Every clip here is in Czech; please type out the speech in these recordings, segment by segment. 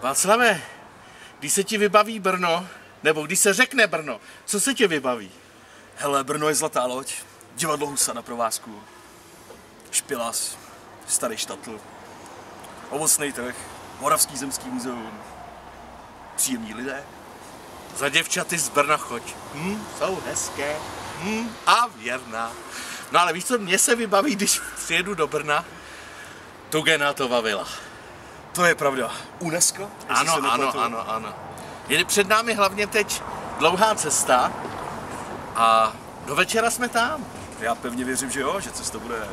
Václave, když se ti vybaví Brno, nebo když se řekne Brno, co se ti vybaví? Hele, Brno je zlatá loď, divadlo Husa na provázku, špilas, starý štatl, ovocný trh, Moravský zemský muzeum, příjemní lidé. Za děvčaty z Brna choď. Hm, jsou hezké. Hm, a věrná. No ale víš co, mně se vybaví, když přijedu do Brna, Tugenátova vila. To je pravda. UNESCO? Ano, ano, nepletu. ano, ano. Je před námi hlavně teď dlouhá cesta a do večera jsme tam. Já pevně věřím, že jo, že cesta bude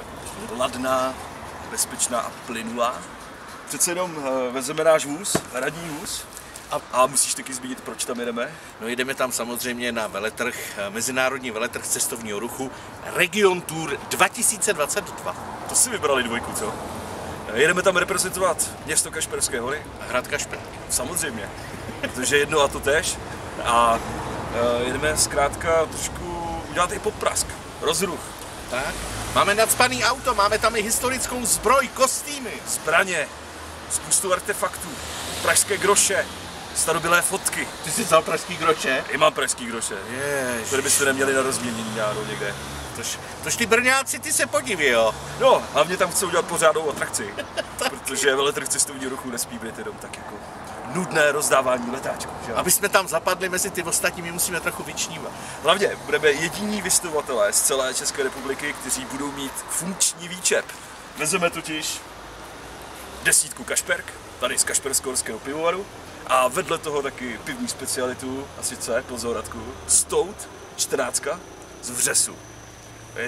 ladná, bezpečná a plynulá. Přece jenom eh, vezeme náš vůz, radní vůz, a, a musíš taky zmínit, proč tam jedeme. No jdeme tam samozřejmě na veletrh, eh, mezinárodní veletrh cestovního ruchu Region Tour 2022. To si vybrali dvojku, co? Eh, Jedeme tam reprezentovat město Kašperské hory, Hrad Kašper. samozřejmě, protože jedno a to tež. A eh, jedeme zkrátka trošku udělat i poprask, rozruch, Tak. Máme nadspaný auto, máme tam i historickou zbroj, kostýmy. zbraně, spoustu artefaktů, pražské groše, starobilé fotky. Ty jsi vzal pražský groče? I mám pražský groše. Jež. Které byste neměli na rozměnění náhodou někde. Tož, tož ty Brňáci, ty se podívej, jo. No, hlavně tam chci udělat pořádnou atrakci, protože veletrh cestovního ruchu nesmí být jenom tak jako nudné rozdávání letáčků. Že? Aby jsme tam zapadli mezi ty ostatní, my musíme trochu vyčnívat. Hlavně budeme jediní vystavovatelé z celé České republiky, kteří budou mít funkční výčep. Vezeme totiž desítku kašperk, tady z kašpersko-horského pivovaru, a vedle toho taky pivní specialitu, a sice, pozor Radku, stout 14 z Vřesu.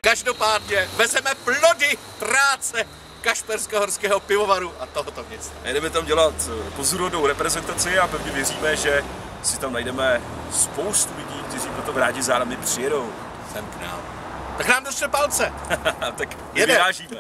Každopádně vezeme plody práce Kašpersko-horského pivovaru a tohoto města. Jdeme tam dělat eh, pozorodnou reprezentaci a pevně věříme, že si tam najdeme spoustu lidí, kteří potom rádi za námi přijedou. Sem k nám. Tak nám došle palce. tak Jede. vyrážíme.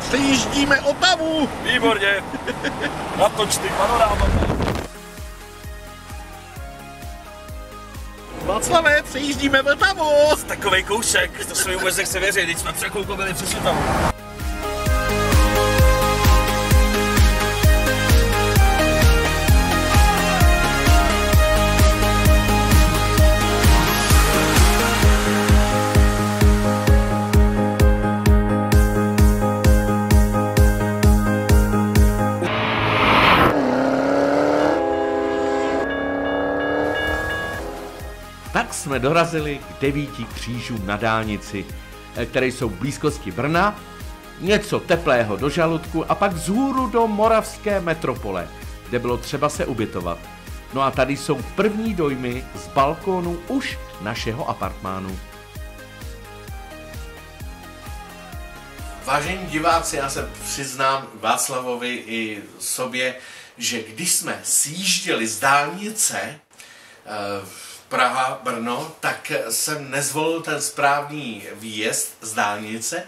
Přejíždíme Otavu. Výborně. Natoč ty panoráma. Václave, přejíždíme Vltavu. Takovej kousek, to se mi vůbec nechce věřit, teď jsme překoukali přes tam. Jsme dorazili k devíti křížům na dálnici, eh, které jsou v blízkosti Brna, něco teplého do žaludku a pak vzhůru do moravské metropole, kde bylo třeba se ubytovat. No a tady jsou první dojmy z balkónu už našeho apartmánu. Vážení diváci, já se přiznám Václavovi i sobě, že když jsme sjížděli z dálnice eh, Praha, Brno, tak jsem nezvolil ten správný výjezd z dálnice.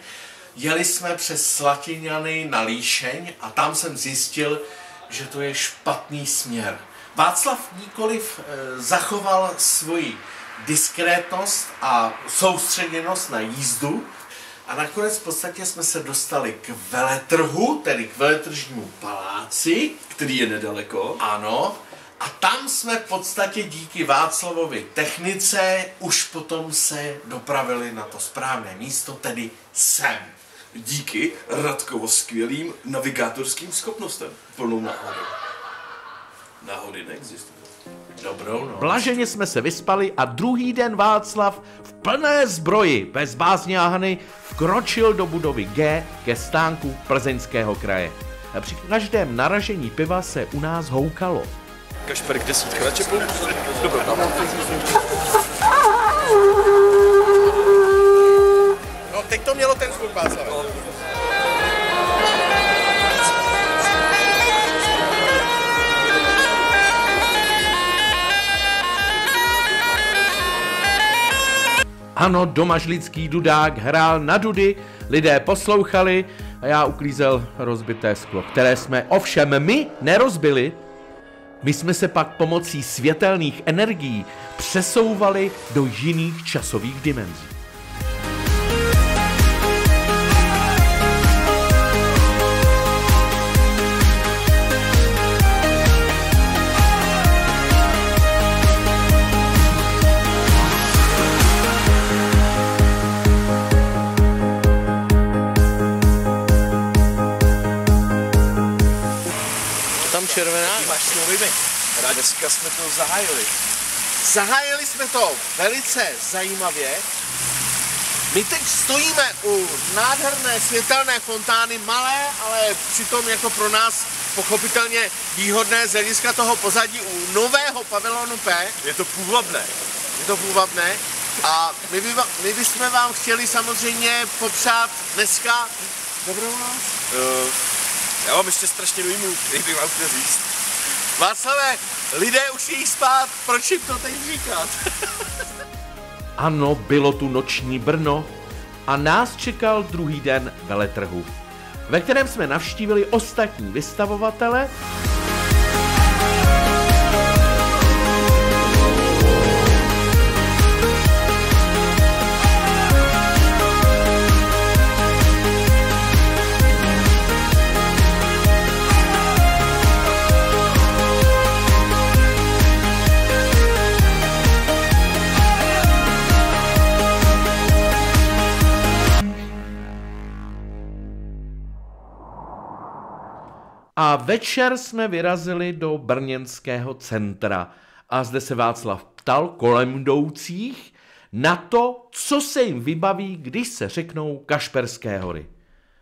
Jeli jsme přes Slatiňany na Líšeň a tam jsem zjistil, že to je špatný směr. Václav nikoliv eh, zachoval svoji diskrétnost a soustředěnost na jízdu, a nakonec v podstatě jsme se dostali k veletrhu, tedy k veletržnímu paláci. Který je nedaleko. Ano. A tam jsme v podstatě díky Václavovi technice už potom se dopravili na to správné místo, tedy sem. Díky Radkovo skvělým navigátorským schopnostem. Plnou náhodou. Náhody neexistují. Dobrou, no. Blaženě jsme se vyspali a druhý den Václav v plné zbroji bez bázně a hany vkročil do budovy G ke stánku plzeňského kraje. Při každém naražení piva se u nás houkalo. Kašperk desítka na čepu. Dobro, tam. No, teď to mělo ten zvuk, Václav. No. Ano, domažlický dudák hrál na dudy, lidé poslouchali a já uklízel rozbité sklo, které jsme ovšem my nerozbili, my jsme se pak pomocí světelných energií přesouvali do jiných časových dimenzí. Dneska jsme to zahájili. Zahájili jsme to velice zajímavě. My teď stojíme u nádherné světelné fontány, malé, ale přitom jako pro nás pochopitelně výhodné z hlediska toho pozadí u nového pavilonu P. Je to půvabné. Je to půvabné. A my, by, my bychom vám chtěli samozřejmě popřát dneska dobrou noc. Uh, já mám ještě strašně dojmu, který bych vám chtěl říct. Václavé, lidé už jí spát, proč jim to teď říkat? Ano, bylo tu noční Brno a nás čekal druhý den veletrhu, ve kterém jsme navštívili ostatní vystavovatele večer jsme vyrazili do brněnského centra. A zde se Václav ptal kolem jdoucích na to, co se jim vybaví, když se řeknou Kašperské hory.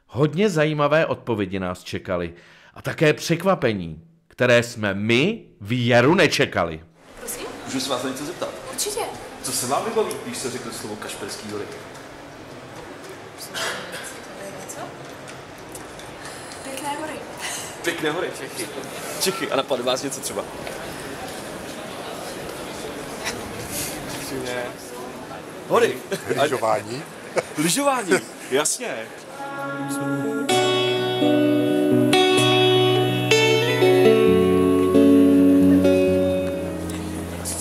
Hodně zajímavé odpovědi nás čekaly a také překvapení, které jsme my v Jaru nečekali. Prosím? Můžu se vás na něco zeptat? Určitě. Co se vám vybaví, když se řekne slovo Kašperský hory? Co? Pěkné hory. Pěkné hory, Čechy. Čechy. A napadne vás něco třeba? Hory. Lyžování. Lyžování. Jasně.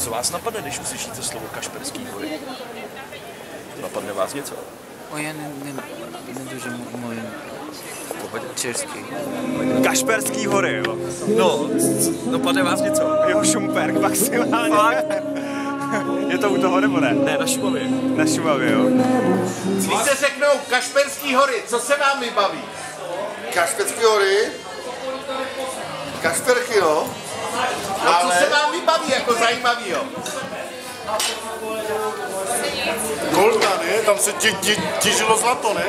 Co vás napadne, když uslyšíte slovo Kašperský hory? Napadne vás něco? O, já ne, ne, neduže mluvím česky. Kašperský hory, jo. No, napadne vás něco? Jo, Šumperk maximálně. Je to u toho nebo ne? Ne, na Šumavě. Na Šumavě, jo. Když se řeknou Kašperský hory, co se vám vybaví? Kašpecké hory. Kašperky, no. No, co se vám vybaví jako zajímavýho? Kolta, ne? Tam se ti, ti, těžilo zlato, ne?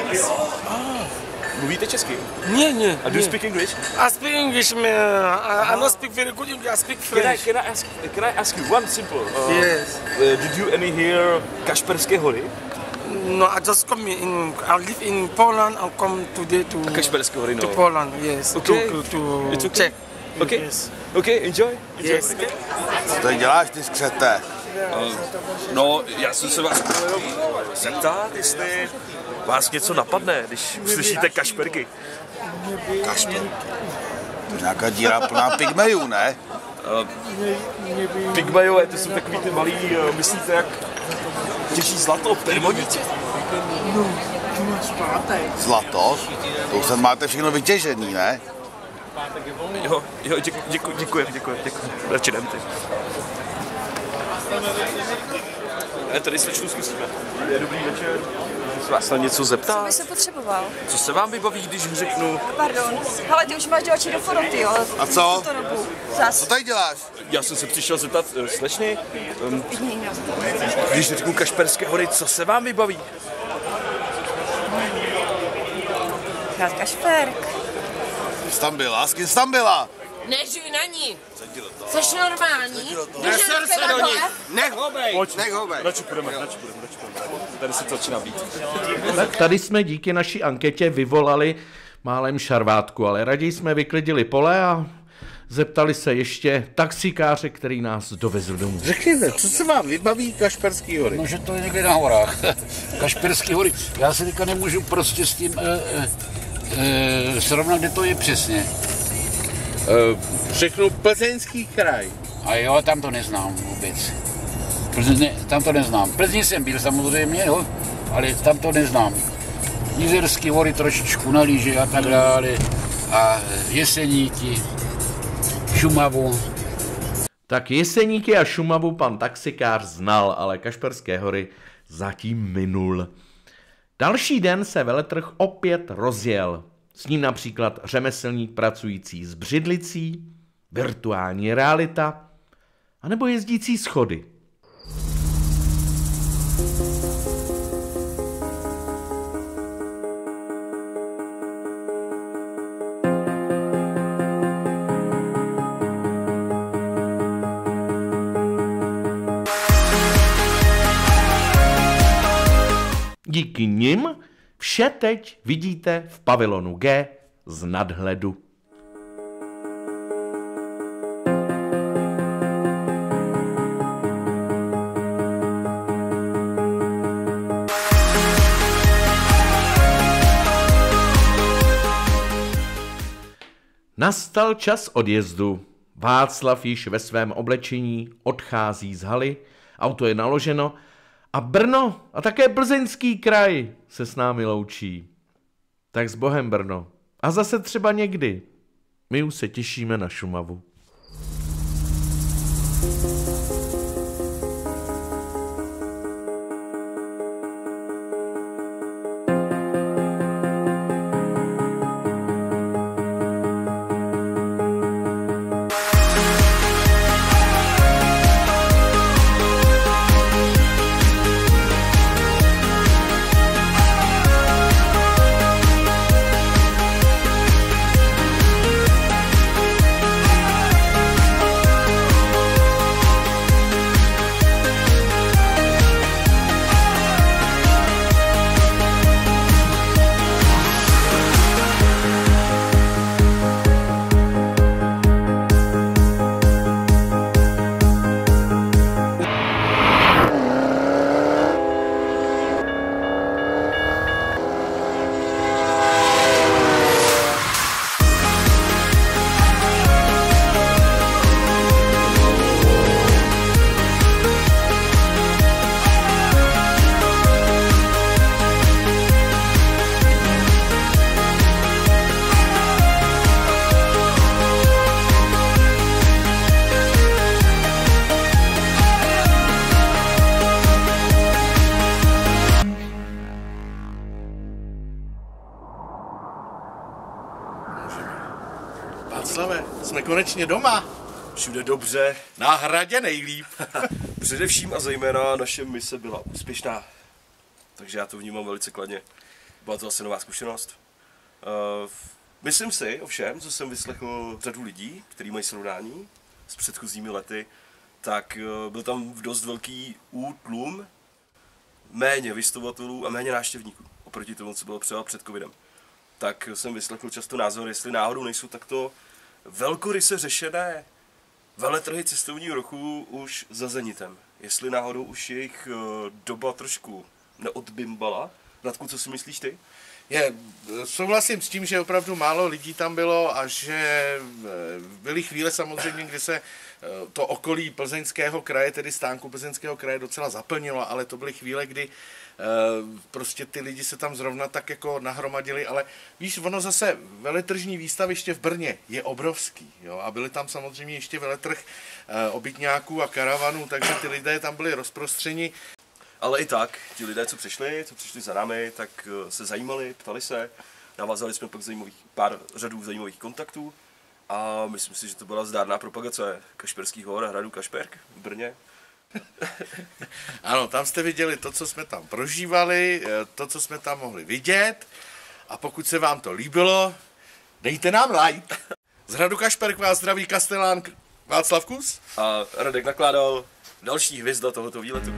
Mluvíte česky? Nie, nie. A do you speak English? I speak English, man. I, I not speak very good English. I speak Can I, French. can I, ask, can I ask you one simple? Uh, Yes. uh, did you any hear Kašperské hory? No, I just come in. I live in Poland. I come today to Kašperské hory, no. to Poland. Yes. Okay. To to, It's to okay. check. Okay. Yes. Okay, enjoy. enjoy. Yes. Co tady děláš, ty skřete? No, já jsem se vás chtěl zeptat, jestli vás něco napadne, když uslyšíte kašperky. Kašperky. To je nějaká díra plná pygmejů, ne? Pygmejové, to jsou takový ty malý, eh, myslíte, jak těží zlato, permoníci. Zlato? To už máte všechno vytěžený, ne? Jo, jo, děkuji, děkuji, děkuji, děkuji, děkuji. Radši jdem ty. Ne, tady slečnu zkusíme. Je dobrý večer. Se vás na něco Co zeptat? by se potřeboval? Co se vám vybaví, když řeknu, Pardon. Hele, ty už máš do očí do foroty, jo? A co? Dobu. Co Zas. tady děláš? já jsem se přišel zeptat eh, slečny, um, když řeknu Kašperské hory, co se vám vybaví? Hrát kašperk. Jsi tam byla? S kým jsi tam byla? Nežuj na ní. Jsi normální? Neser se do ní. Nech ho bej. Pojď, nech ho bej. Radši půjdeme, radši půjdeme, radši půjdeme. Tady se to začíná být. Tak tady jsme díky naší anketě vyvolali málem šarvátku, ale raději jsme vyklidili pole a Zeptali se ještě taxikáře, který nás dovezl domů. Řekněte, co se vám vybaví Kašperský hory? No, že to je někde na horách. Kašperský hory. Já si teďka nemůžu prostě s tím e, e, e, srovnat, kde to je přesně. Řeknu Plzeňský kraj. A jo, tam to neznám vůbec. Plzeň, tam to neznám. Plzni jsem byl samozřejmě, jo, ale tam to neznám. Jizerský hory trošičku na líže a tak dále. A Jeseníky, Šumavu. Tak Jeseníky a Šumavu pan taxikář znal, ale Kašperské hory zatím minul. Další den se veletrh opět rozjel. S ním například řemeslník pracující s břidlicí, virtuální realita, anebo jezdící schody. Díky nim vše teď vidíte v pavilonu G z nadhledu. Nastal čas odjezdu. Václav již ve svém oblečení odchází z haly, auto je naloženo a Brno a také Plzeňský kraj se s námi loučí. Tak s Bohem Brno. A zase třeba někdy. My už se těšíme na Šumavu. Konečně doma. Všude dobře. Na hradě nejlíp. Především a zejména naše mise byla úspěšná. Takže já to vnímám velice kladně. Byla to asi nová zkušenost. Uh, myslím si, ovšem, co jsem vyslechl řadu lidí, kteří mají srovnání s předchozími lety, tak uh, byl tam dost velký útlum, méně vystovatelů a méně návštěvníků oproti tomu, co bylo třeba před covidem. Tak jsem vyslechl často názor, jestli náhodou nejsou takto velkoryse řešené veletrhy cestovního ruchu už za zenitem. Jestli náhodou už jejich uh, doba trošku neodbimbala. Radku, co si myslíš ty? Je, souhlasím s tím, že opravdu málo lidí tam bylo a že eh, byly chvíle samozřejmě, kdy se eh, to okolí plzeňského kraje, tedy stánku plzeňského kraje docela zaplnilo, ale to byly chvíle, kdy prostě ty lidi se tam zrovna tak jako nahromadili, ale víš, ono zase veletržní výstaviště v Brně je obrovský, jo, a byly tam samozřejmě ještě veletrh obytňáků a karavanů, takže ty lidé tam byli rozprostřeni ale i tak, ti lidé, co přišli, co přišli za námi, tak se zajímali, ptali se, navázali jsme pak zajímavých, pár řadů zajímavých kontaktů a myslím si, že to byla zdárná propagace Kašperských hor a hradu Kašperk v Brně. ano, tam jste viděli to, co jsme tam prožívali, to, co jsme tam mohli vidět a pokud se vám to líbilo, dejte nám like. Z hradu Kašperk vás zdraví Kastelán Václav Kus a Radek nakládal další hvězda tohoto výletu.